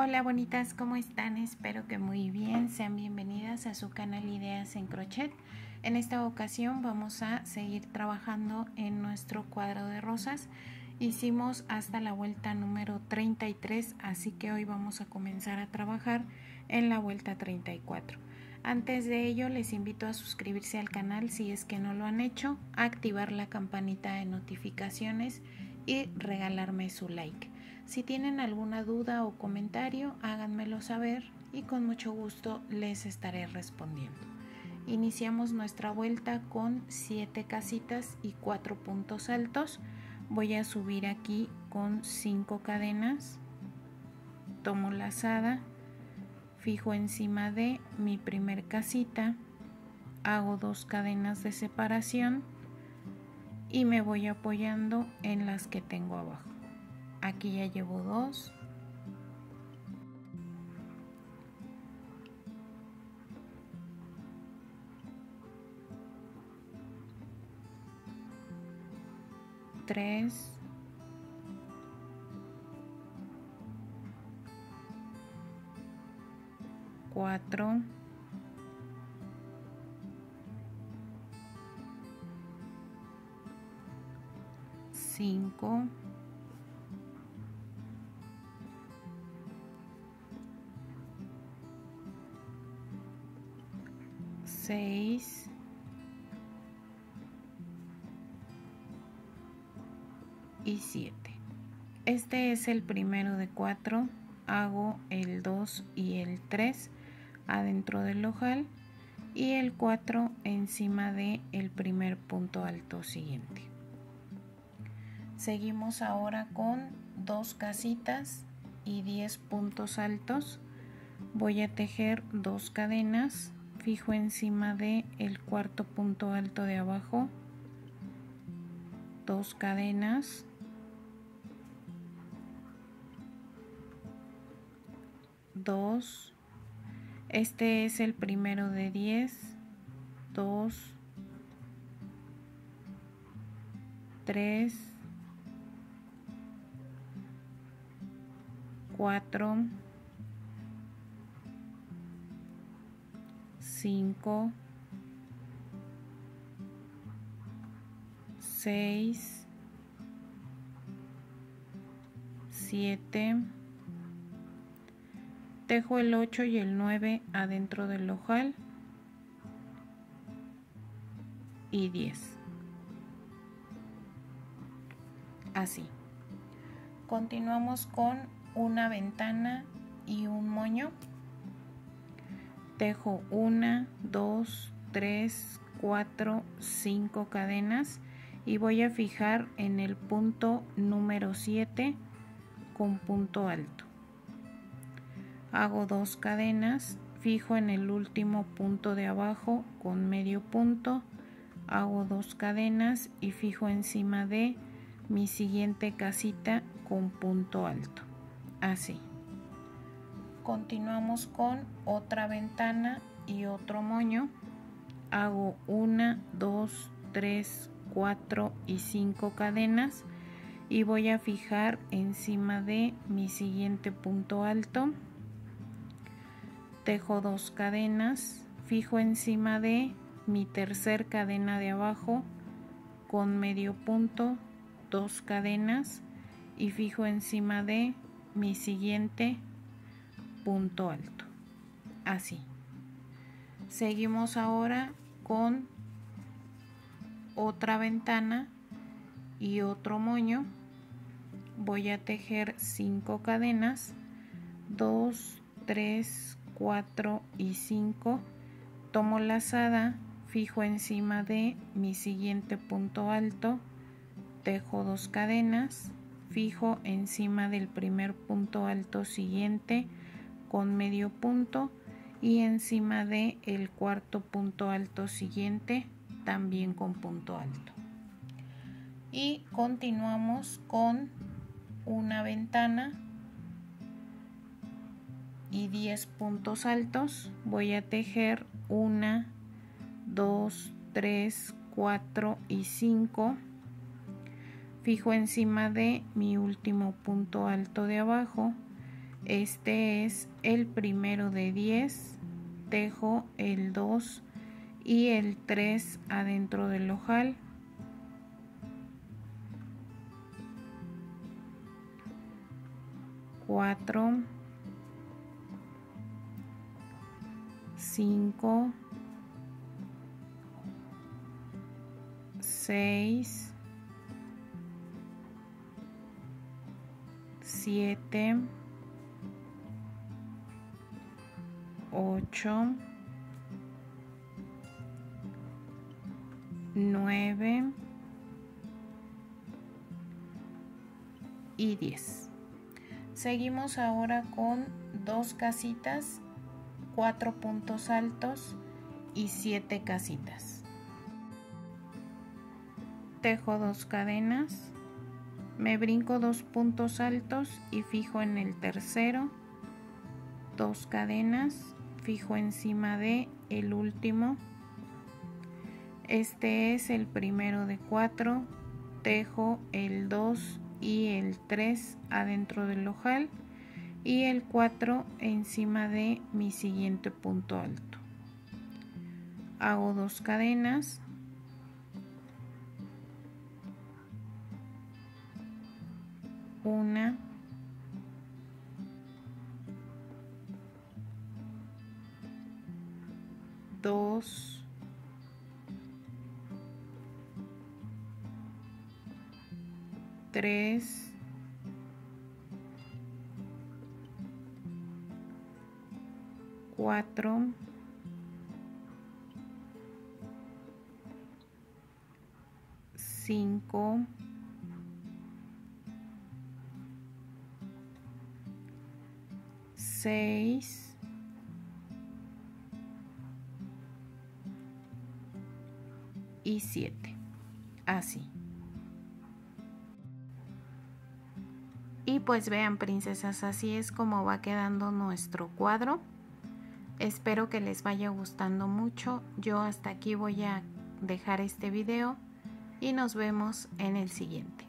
Hola bonitas, ¿cómo están? Espero que muy bien. Sean bienvenidas a su canal Ideas en Crochet. En esta ocasión vamos a seguir trabajando en nuestro cuadro de rosas. Hicimos hasta la vuelta número 33, así que hoy vamos a comenzar a trabajar en la vuelta 34. Antes de ello les invito a suscribirse al canal si es que no lo han hecho, activar la campanita de notificaciones y regalarme su like. Si tienen alguna duda o comentario, háganmelo saber y con mucho gusto les estaré respondiendo. Iniciamos nuestra vuelta con 7 casitas y 4 puntos altos. Voy a subir aquí con 5 cadenas. Tomo lazada, fijo encima de mi primer casita, hago dos cadenas de separación y me voy apoyando en las que tengo abajo aquí ya llevo dos. Tres. Cuatro. Cinco 6 y 7 este es el primero de 4 hago el 2 y el 3 adentro del ojal y el 4 encima de el primer punto alto siguiente. Seguimos ahora con dos casitas y 10 puntos altos. Voy a tejer dos cadenas fijo encima de el cuarto punto alto de abajo dos cadenas dos este es el primero de 10 2 3 4 5, 6, 7, tejo el 8 y el 9 adentro del ojal y 10. Así. Continuamos con una ventana y un moño tejo una, dos, tres, cuatro, cinco cadenas. Y voy a fijar en el punto número 7 con punto alto. Hago dos cadenas, fijo en el último punto de abajo con medio punto, hago dos cadenas y fijo encima de mi siguiente casita con punto alto. Así continuamos con otra ventana y otro moño. Hago una dos tres cuatro y cinco cadenas y voy a fijar encima de mi siguiente punto alto. Tejo dos cadenas fijo encima de mi tercer cadena de abajo con medio punto dos cadenas y fijo encima de mi siguiente punto alto. Así. Seguimos ahora con otra ventana y otro moño. Voy a tejer 5 cadenas. 2 3 4 y 5 tomo lazada fijo encima de mi siguiente punto alto. Tejo dos cadenas fijo encima del primer punto alto siguiente con medio punto y encima de el cuarto punto alto siguiente también con punto alto. Y continuamos con una ventana y 10 puntos altos. Voy a tejer 1 2 3 4 y 5 fijo encima de mi último punto alto de abajo Este es el primero de 10. Tejo el 2 y el 3 adentro del ojal. Cuatro, cinco, seis, siete, ocho, nueve y diez. Seguimos ahora con dos casitas, cuatro puntos altos y siete casitas. Tejo dos cadenas, me brinco dos puntos altos y fijo en el tercero, dos cadenas, fijo encima de el último. Este es el primero de cuatro, tejo el 2 y el 3 adentro del ojal y el 4 encima de mi siguiente punto alto. Hago dos cadenas, una dos. Tres. Cuatro. Cinco. 6 y 7 así. Y pues vean princesas así es como va quedando nuestro cuadro. Espero que les vaya gustando mucho. Yo hasta aquí voy a dejar este video y nos vemos en el siguiente